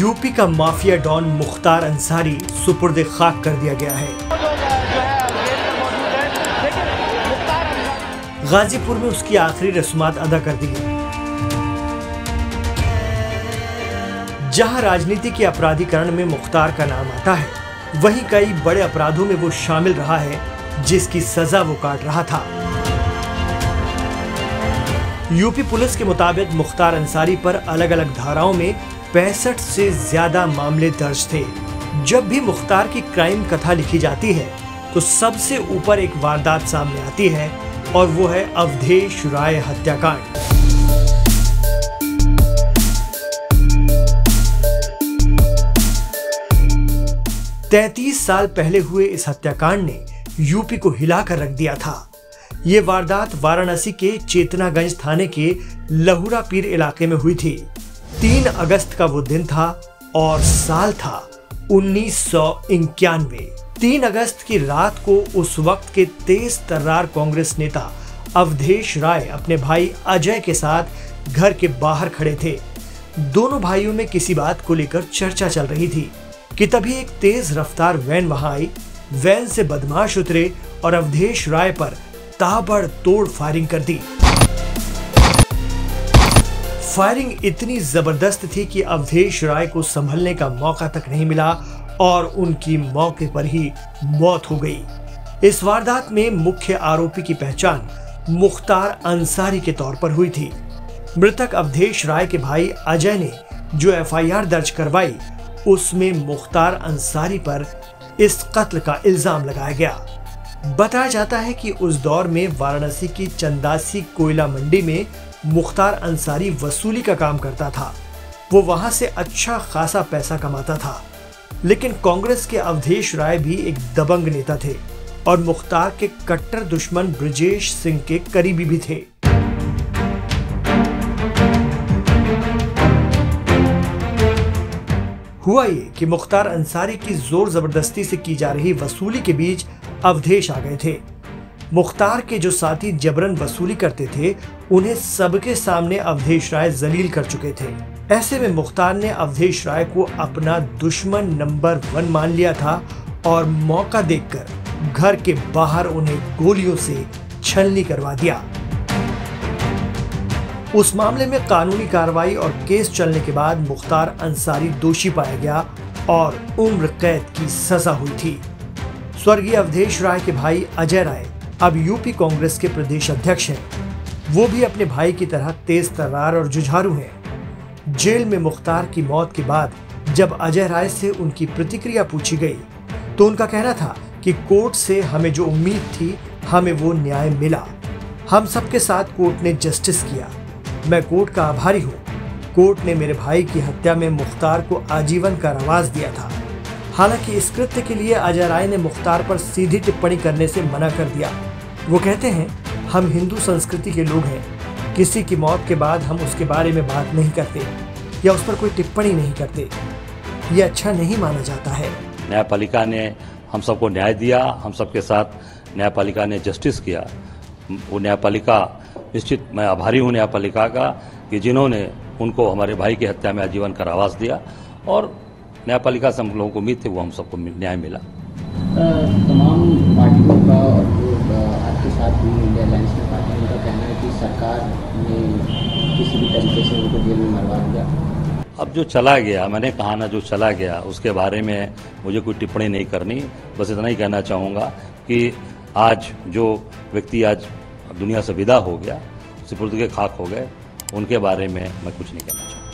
UP का mafia don Mukhtar Ansari सुपुर्द खाक कर दिया गया है। गाजीपुर में उसकी आखिरी रस्मात अदा कर दी गई। जहाँ राजनीति के अपराधीकरण में मुख्तार का नाम आता है, वहीं कई बड़े अपराधों में वो शामिल रहा है, जिसकी सजा वो काट रहा था। यूपी पुलिस के मुताबिक मुख्तार अंसारी पर अलग अलग धाराओं में पैंसठ से ज़्यादा मामले दर्ज थे। जब भी मुख्तार की क्राइम कथा लिखी जाती है तो सबसे ऊपर एक वारदात सामने आती है और वो है अवधेश राय हत्याकांड। तैतीस साल पहले हुए इस हत्याकांड ने यूपी को हिलाकर रख दिया था। ये वारदात वाराणसी के चेतनागंज थाने के लहुरा पीर इलाके में हुई थी। तीन अगस्त का वो दिन था और साल था उन्नीस सौ इक्यानवे। तीन अगस्त की रात को उस वक्त के तेज तर्रार कांग्रेस नेता अवधेश राय अपने भाई अजय के साथ घर के बाहर खड़े थे। दोनों भाइयों में किसी बात को लेकर चर्चा चल रही थी कि तभी एक तेज रफ्तार वैन वहाँ आई। वैन से बदमाश उतरे और अवधेश राय पर ताबड़तोड़ फायरिंग कर दी। फायरिंग इतनी ज़बरदस्त थी कि अवधेश राय को संभलने का मौका तक नहीं मिला और उनकी मौके पर ही मौत हो गई। इस वारदात में मुख्य आरोपी की पहचान मुख्तार अंसारी के तौर पर हुई थी। मृतक अवधेश राय के भाई अजय ने जो एफआईआर दर्ज करवाई, उसमें मुख्तार अंसारी पर इस कत्ल का इल्ज़ाम लगाया गया। बताया जाता है कि उस दौर में वाराणसी की चंदासी कोयला मंडी में मुख्तार अंसारी वसूली का काम करता था। वो वहाँ से अच्छा खासा पैसा कमाता था। लेकिन कांग्रेस के अवधेश राय भी एक दबंग नेता थे और मुख्तार के कट्टर दुश्मन ब्रजेश सिंह के करीबी भी थे। हुआ ये कि मुख्तार अंसारी की ज़ोर ज़बरदस्ती से की जा रही वसूली के बीच अवधेश आ गए थे। मुख्तार के जो साथी जबरन वसूली करते थे, उन्हें सबके सामने अवधेश राय जलील कर चुके थे। ऐसे में मुख्तार ने अवधेश राय को अपना दुश्मन नंबर वन मान लिया था और मौका देखकर घर के बाहर उन्हें गोलियों से छलनी करवा दिया। उस मामले में कानूनी कार्रवाई और केस चलने के बाद मुख्तार अंसारी दोषी पाया गया और उम्र कैद की सजा हुई थी। स्वर्गीय अवधेश राय के भाई अजय राय अब यूपी कांग्रेस के प्रदेश अध्यक्ष हैं। वो भी अपने भाई की तरह तेज तर्रार और जुझारू हैं। जेल में मुख्तार की मौत के बाद जब अजय राय से उनकी प्रतिक्रिया पूछी गई तो उनका कहना था कि कोर्ट से हमें जो उम्मीद थी, हमें वो न्याय मिला। हम सबके साथ कोर्ट ने जस्टिस किया। मैं कोर्ट का आभारी हूँ। कोर्ट ने मेरे भाई की हत्या में मुख्तार को आजीवन कारावास दिया था। हालाँकि इस कृत्य के लिए अजय राय ने मुख्तार पर सीधी टिप्पणी करने से मना कर दिया। वो कहते हैं, हम हिंदू संस्कृति के लोग हैं। किसी की मौत के बाद हम उसके बारे में बात नहीं करते या उस पर कोई टिप्पणी नहीं करते। ये अच्छा नहीं माना जाता है। न्यायपालिका ने हम सबको न्याय दिया, हम सबके साथ न्यायपालिका ने जस्टिस किया। वो न्यायपालिका निश्चित मैं आभारी हूँ न्यायपालिका का कि जिन्होंने उनको हमारे भाई की हत्या में आजीवन कारावास दिया और न्यायपालिका से हम लोगों को उम्मीद थी वो हम सबको न्याय मिला। तमाम पार्टियों का और जो आपके साथ भी इंडिया अलायंस में पार्टी उनका कहना है कि सरकार ने किसी भी तरीके से उनको जेल में मरवा दिया। अब जो चला गया मैंने कहा ना जो चला गया उसके बारे में मुझे कोई टिप्पणी नहीं करनी। बस इतना ही कहना चाहूँगा कि आज जो व्यक्ति आज दुनिया से विदा हो गया, सिपुर्द के खाक हो गए, उनके बारे में मैं कुछ नहीं कहना चाहूँगा।